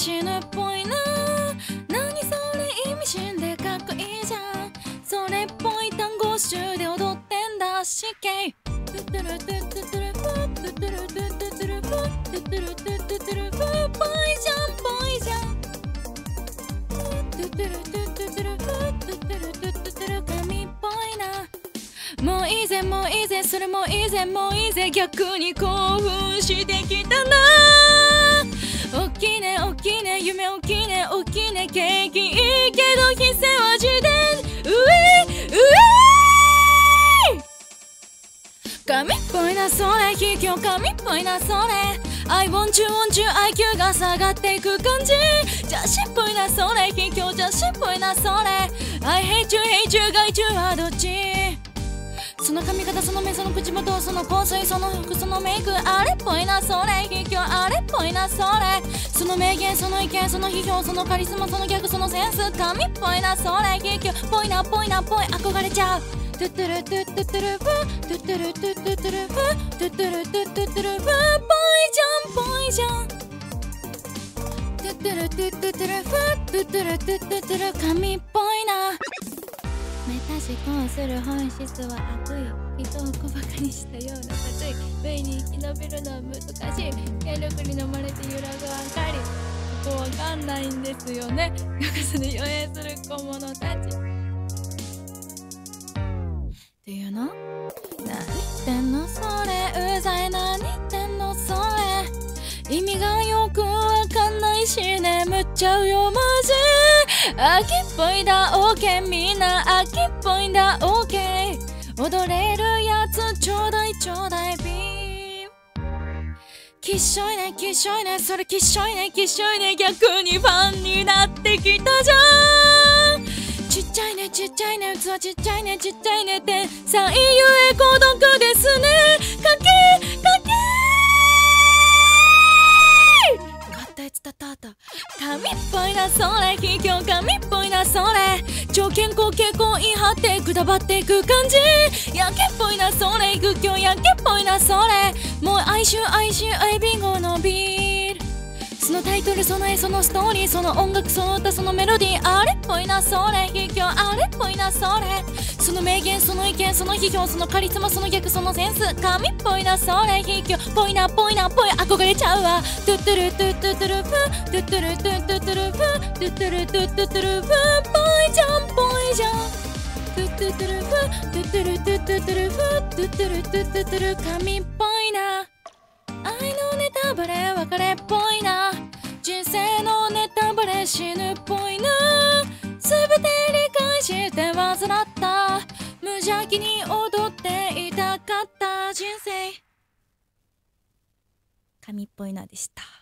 死ぬっぽいな。何それ意味深でかっこいいじゃん。それっぽい単語集で踊ってんだ。しけトゥトゥルトゥトゥトゥルトゥトゥトゥルトゥトゥトゥルトゥトゥトゥルトゥトゥトゥルぽいじゃんぽいじゃんトゥトゥルトゥトゥトゥルトゥトゥトゥルトゥトゥトゥル神っぽいなもういいぜもういいぜそれもいいぜもういいぜ逆に興奮してき神っぽいなそれ卑怯神っぽいなそれ。I want you want you IQ が下がっていく感じ。女子っぽいなそれ卑怯女子っぽいなそれ。I hate you hate you 害虫はどっち？その髪型その目その口元その香水その服そのメイクあれっぽいなそれ卑怯あれっぽいなそれ。その名言その意見その批評そのカリスマその逆そのセンス神っぽいなそれ卑怯。ぽいなぽいなぽい憧れちゃう。トゥトゥルトゥトゥトゥルフトゥトゥルトゥトゥトゥルフトゥトゥルトゥトゥトゥルフぽいじゃんぽいじゃんトゥトゥルトゥトゥトゥルフトゥトゥルトゥトゥトゥル神っぽいなメタ思考する本質は悪意人を小馬鹿にしたような殺意無意に生き延びるのは難しい権力に飲まれて揺らぐあかりここわかんないんですよね学さで予言する小物たちの？何言ってんの？それうざい。何言ってんの？それ。意味がよくわかんないし眠っちゃうよマジ。秋っぽいだ OK みんな秋っぽいんだ OK 踊れるやつちょうだいちょうだいビーきっしょいねきっしょいね。それきっしょいねきっしょいね。逆にファンになってきたじゃん。ちっちゃいね器ちっちゃいねちっちゃいね天才ゆえ孤独ですね。かけかけ合体つたたた神っぽいなそれ卑怯神っぽいなそれ。超健康傾向違反ってくたばっていく感じ。やけっぽいなそれ屈強やけっぽいなそれ。もう哀愁哀愁アイビンゴのビール。そのタイトルその絵そのストーリーその音楽その歌そのメロディーあれっぽいなそれ卑怯あれっぽいなそれ。その名言その意見その批評そのカリスマその逆そのセンス神っぽいなそれ卑怯ぽいなぽいなぽい。憧れちゃうわ。トゥトゥルトゥトゥトゥルフトゥトゥルトゥトゥトゥルフトゥトゥルトゥトゥトゥルフぽいじゃんぽいじゃんトゥトゥトゥルフトゥトゥルトゥトゥトゥルフトゥトゥルトゥトゥトゥル神っぽいな死ぬっぽいな。全て理解して患った。無邪気に踊っていたかった人生。神っぽいなでした。